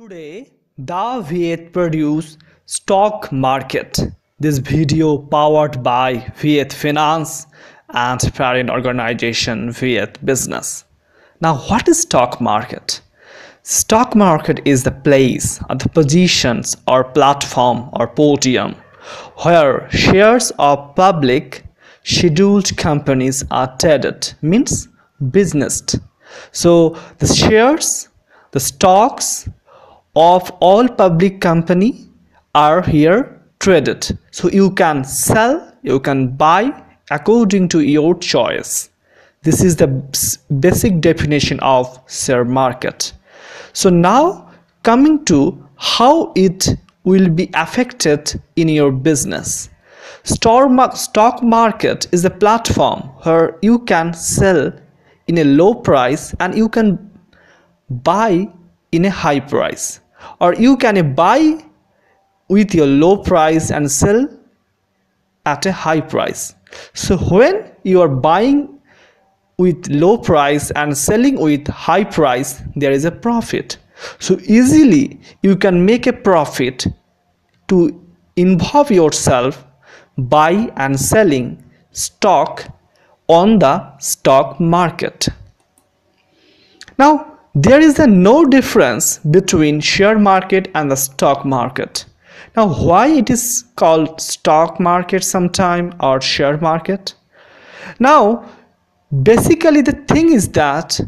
Today, the Viyet produce stock market. This video powered by Viyet Finance and parent organization Viyet Business. Now, what is stock market? Stock market is the place or the positions or platform or podium where shares of public scheduled companies are traded means businessed so the shares the stocks of all public company are here traded. So you can sell you can buy according to your choice. This is the basic definition of share market. So now coming to how it will be affected in your business. Stock market is a platform where you can sell in a low price and you can buy in a high price. Or you can buy with your low price and sell at a high price. So when you are buying with low price and selling with high price there is a profit. So easily you can make a profit to involve yourself buy and selling stock on the stock market. Now there is a no difference between share market and the stock market. Now why it is called stock market sometime or share market? Now basically the thing is that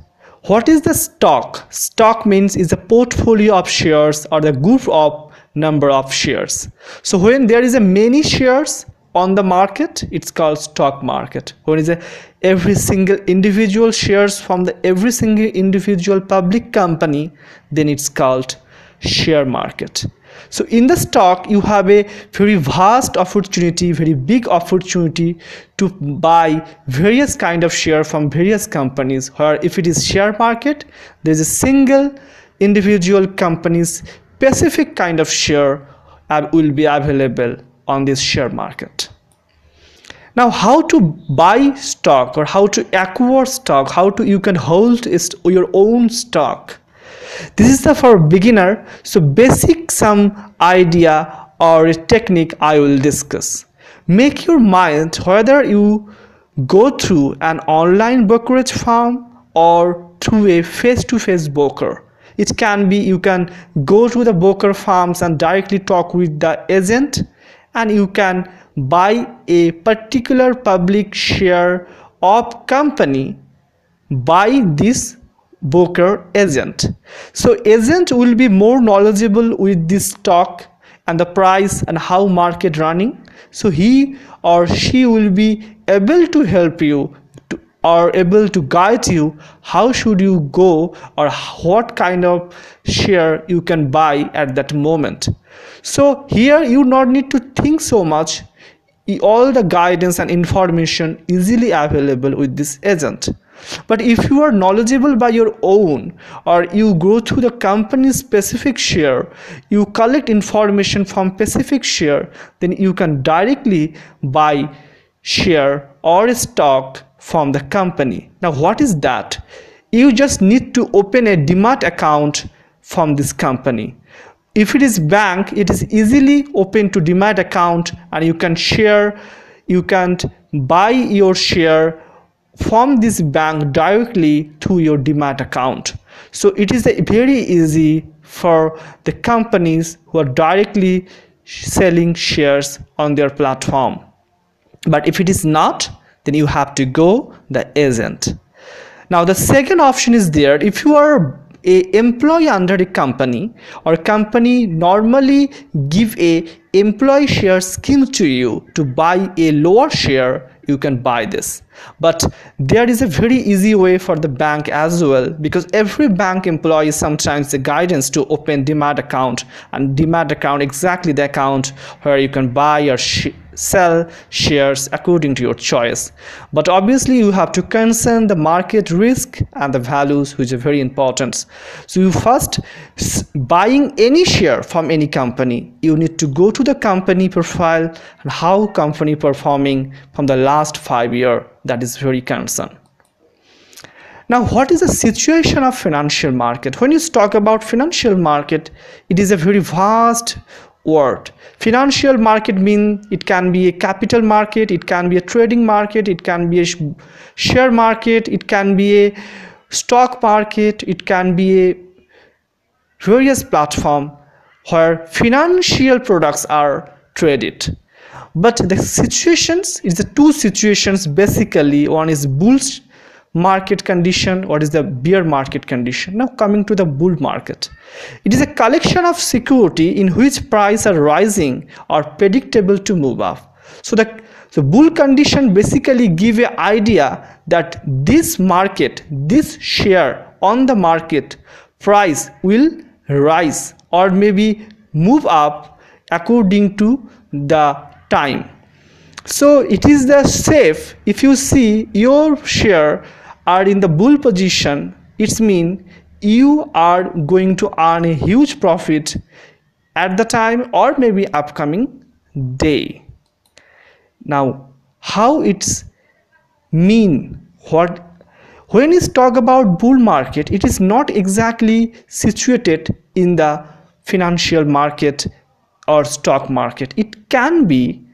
what is the stock? Stock means is a portfolio of shares or the group of number of shares. So when there is a many shares on the market it's called stock market. When is a every single individual shares from the every single individual public company then it's called share market. So in the stock you have a very vast opportunity very big opportunity to buy various kind of share from various companies where if it is share market there's a single individual company's specific kind of share will be available on this share market. Now how to buy stock or how to acquire stock how to you can hold your own stock. This is the for beginner so basic some idea or a technique i will discuss. Make your mind whether you go through an online brokerage firm or through a face-to-face -face broker. It can be you can go to the broker firms and directly talk with the agent and you can buy a particular public share of company by this broker agent. So agent will be more knowledgeable with this stock and the price and how market running. So he or she will be able to help you to, or able to guide you how should you go or what kind of share you can buy at that moment so here you not need to think so much. All the guidance and information easily available with this agent. But if you are knowledgeable by your own or you go to the company specific share you collect information from specific share then you can directly buy share or stock from the company. Now what is that? You just need to open a demat account from this company if it is bank it is easily open to demat account and you can share you can buy your share from this bank directly to your demat account. So it is very easy for the companies who are directly selling shares on their platform. But if it is not then you have to go the agent. Now the second option is there. If you are a employee under a company or company normally give a employee share scheme to you to buy a lower share you can buy this. But there is a very easy way for the bank as well because every bank employee sometimes the guidance to open demat account and demat account exactly the account where you can buy or sell shares according to your choice. But obviously you have to concern the market risk and the values which are very important. So you first buying any share from any company you need to go to the company profile and how company performing from the last five year. That is very concern. Now what is the situation of financial market? When you talk about financial market it is a very vast word financial market mean it can be a capital market it can be a trading market it can be a share market it can be a stock market it can be a various platform where financial products are traded. But the situations is the two situations basically one is bulls market condition what is the bear market condition? Now coming to the bull market. It is a collection of security in which price are rising or predictable to move up. So the so bull condition basically give a idea that this market this share on the market price will rise or maybe move up according to the time. So it is the safe if you see your share are in the bull position it's mean you are going to earn a huge profit at the time or maybe upcoming day. Now how it's mean? What when we talk about bull market it is not exactly situated in the financial market or stock market. It can be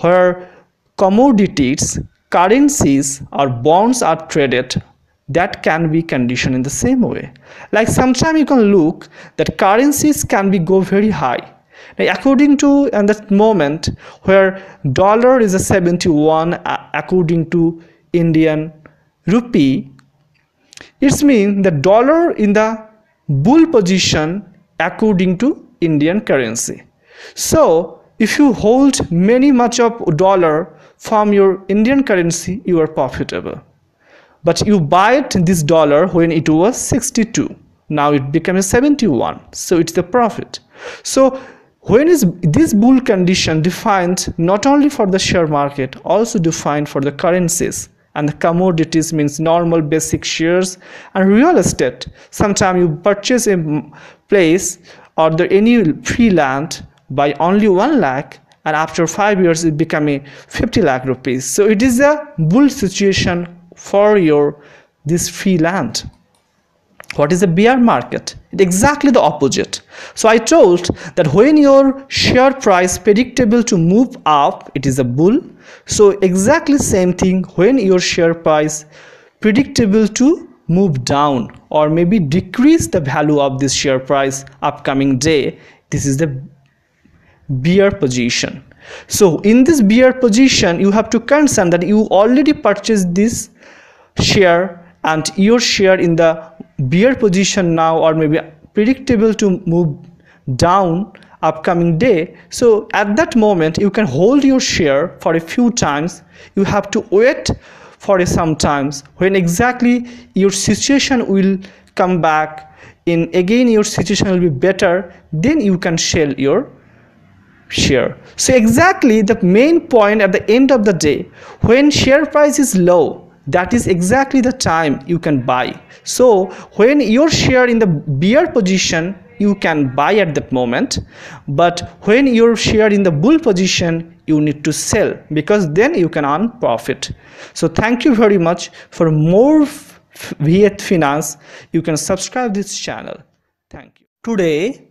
where commodities currencies or bonds are traded that can be conditioned in the same way. Like sometimes you can look that currencies can be go very high. According to and that moment where dollar is a 71 uh, according to indian rupee it's mean the dollar in the bull position according to indian currency. So if you hold many much of dollar from your Indian currency you are profitable. But you buy it this dollar when it was 62 now it becomes 71 so it's the profit. So when is this bull condition defined not only for the share market also defined for the currencies. And the commodities means normal basic shares and real estate. Sometimes you purchase a place or the any free land by only 1 lakh and after 5 years it become a 50 lakh rupees. So it is a bull situation for your this free land. What is a bear market? It's exactly the opposite. So i told that when your share price predictable to move up it is a bull. So exactly same thing when your share price predictable to move down or maybe decrease the value of this share price upcoming day this is the bear position. So in this bear position you have to concern that you already purchased this share and your share in the bear position now or maybe predictable to move down upcoming day. So at that moment you can hold your share for a few times. You have to wait for a sometimes when exactly your situation will come back. In again your situation will be better. Then you can sell your share. So exactly the main point at the end of the day when share price is low that is exactly the time you can buy. So when your share in the bear position you can buy at that moment but when your share in the bull position you need to sell because then you can earn profit. So thank you very much. For more Viyet finance you can subscribe this channel. Thank you. Today